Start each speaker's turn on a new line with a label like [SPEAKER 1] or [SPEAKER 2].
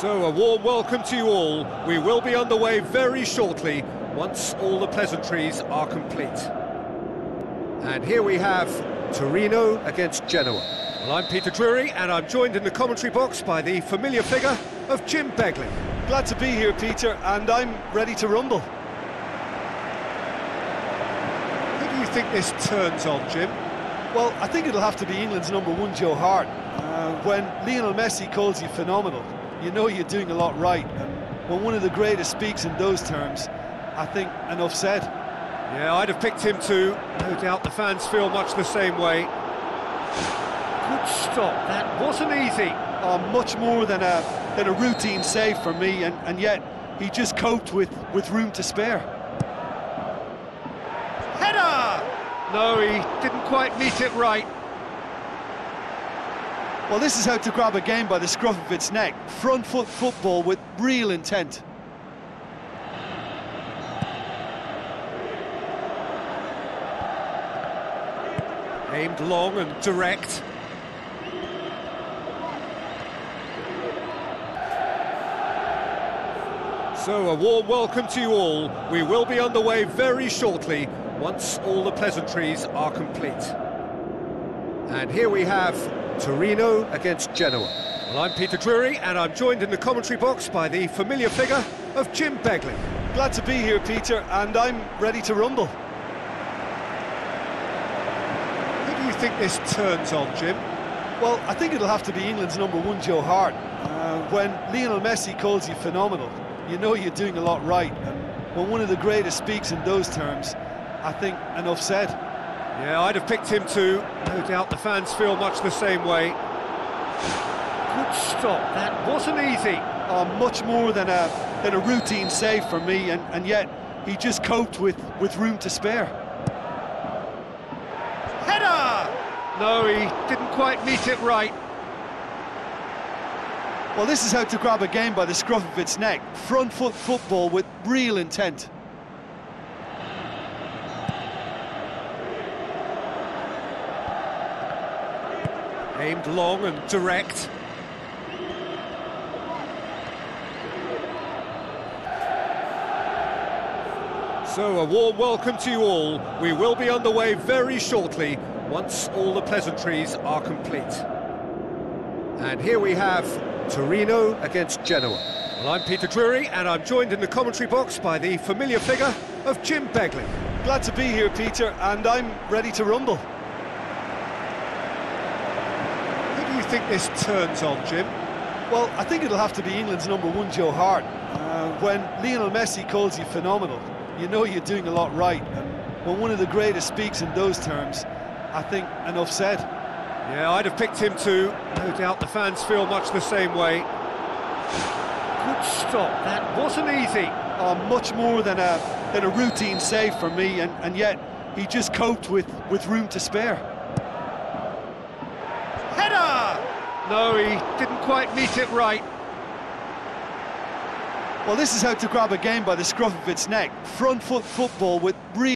[SPEAKER 1] So, a warm welcome to you all. We will be underway very shortly once all the pleasantries are complete. And here we have Torino against Genoa. Well, I'm Peter Drury, and I'm joined in the commentary box by the familiar figure of Jim Beglin.
[SPEAKER 2] Glad to be here, Peter, and I'm ready to rumble.
[SPEAKER 1] Who do you think this turns on, Jim?
[SPEAKER 2] Well, I think it'll have to be England's number one, Joe Hart. Uh, when Lionel Messi calls you phenomenal, you know you're doing a lot right. And when one of the greatest speaks in those terms, I think enough said.
[SPEAKER 1] Yeah, I'd have picked him too. No doubt the fans feel much the same way. Good stop, that wasn't easy.
[SPEAKER 2] Uh, much more than a than a routine save for me, and, and yet he just coped with, with room to spare.
[SPEAKER 1] Header! No, he didn't quite meet it right.
[SPEAKER 2] Well, this is how to grab a game by the scruff of its neck. Front foot football with real intent.
[SPEAKER 1] Aimed long and direct. So, a warm welcome to you all. We will be underway very shortly once all the pleasantries are complete. And here we have Torino against Genoa. Well, I'm Peter Drury, and I'm joined in the commentary box by the familiar figure of Jim Beglin.
[SPEAKER 2] Glad to be here, Peter, and I'm ready to rumble.
[SPEAKER 1] Who do you think this turns on, Jim?
[SPEAKER 2] Well, I think it'll have to be England's number one, Joe Hart. Uh, when Lionel Messi calls you phenomenal, you know you're doing a lot right. And when one of the greatest speaks in those terms, I think enough said.
[SPEAKER 1] Yeah, I'd have picked him too. No doubt the fans feel much the same way. Good stop, that wasn't easy.
[SPEAKER 2] Uh, much more than a than a routine save for me, and, and yet he just coped with, with room to spare.
[SPEAKER 1] Header! No, he didn't quite meet it right.
[SPEAKER 2] Well, this is how to grab a game by the scruff of its neck. Front foot football with real intent.
[SPEAKER 1] Aimed long and direct. So, a warm welcome to you all. We will be underway very shortly once all the pleasantries are complete. And here we have Torino against Genoa. Well, I'm Peter Drury, and I'm joined in the commentary box by the familiar figure of Jim Beglin.
[SPEAKER 2] Glad to be here, Peter, and I'm ready to rumble.
[SPEAKER 1] Who do you think this turns on, Jim?
[SPEAKER 2] Well, I think it'll have to be England's number one, Joe Hart. Uh, when Lionel Messi calls you phenomenal, you know you're doing a lot right. And when one of the greatest speaks in those terms, I think enough said.
[SPEAKER 1] Yeah, I'd have picked him too. No doubt the fans feel much the same way. Good stop, that wasn't easy.
[SPEAKER 2] Uh, much more than a than a routine save for me, and, and yet he just coped with, with room to spare.
[SPEAKER 1] Header! No, he didn't quite meet it right.
[SPEAKER 2] Well, this is how to grab a game by the scruff of its neck. Front foot football with